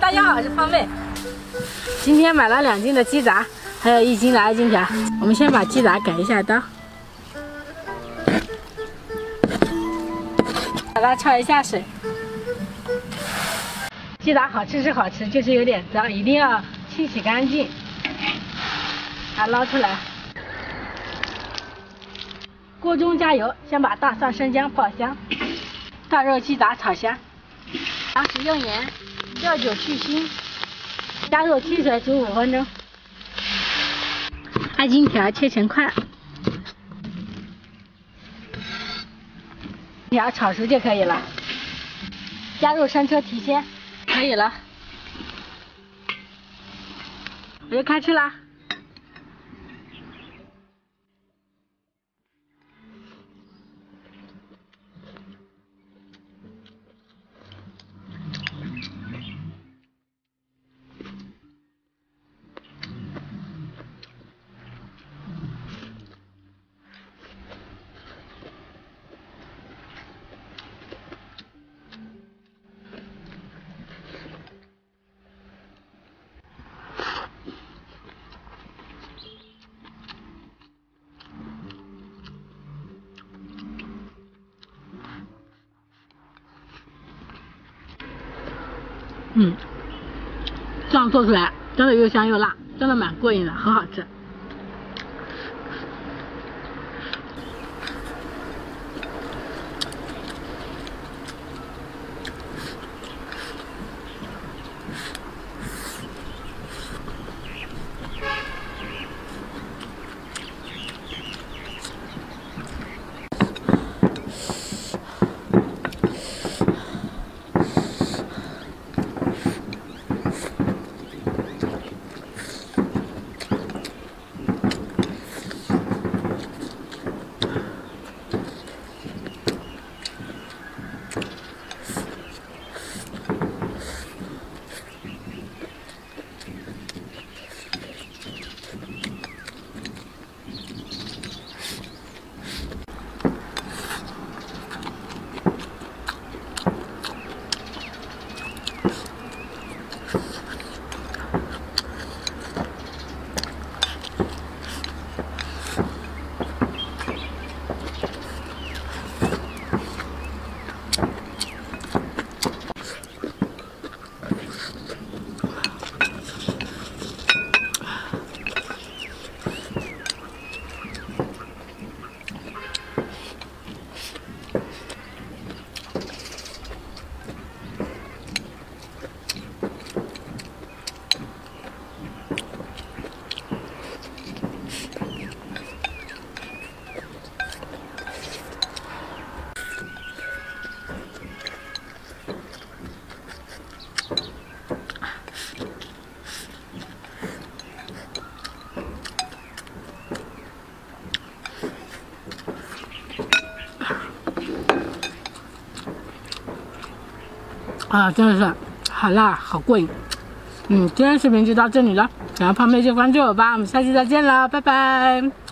大家好，我是胖妹。今天买了两斤的鸡杂，还有一斤的爱金条。我们先把鸡杂改一下刀，把它焯一下水。鸡杂好吃是好吃，就是有点脏，一定要清洗干净。把它捞出来，锅中加油，先把大蒜、生姜爆香，大肉鸡杂炒香，然后食用盐、料酒去腥，加入清水煮五分钟。爱金条切成块，条炒熟就可以了。加入生抽提鲜。可以了，我就开吃了。嗯，这样做出来真的又香又辣，真的蛮过瘾的，很好吃。啊，真的是好辣，好过瘾。嗯，今天视频就到这里了，喜欢胖妹就关注我吧，我们下期再见了，拜拜。